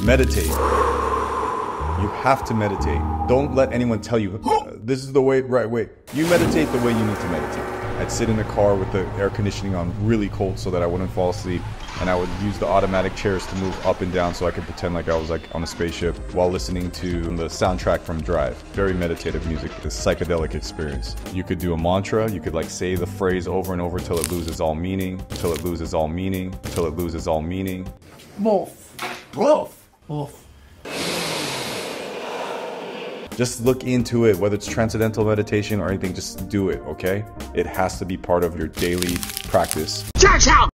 Meditate. You have to meditate. Don't let anyone tell you "Uh, this is the way, right way. You meditate the way you need to meditate. I'd sit in the car with the air conditioning on really cold so that I wouldn't fall asleep. And I would use the automatic chairs to move up and down so I could pretend like I was like on a spaceship while listening to the soundtrack from Drive. Very meditative music, a psychedelic experience. You could do a mantra, you could like say the phrase over and over till it loses all meaning, till it loses all meaning, till it loses all meaning. Both. Both. Both. Just look into it, whether it's transcendental meditation or anything, just do it, okay? It has to be part of your daily practice. Church out!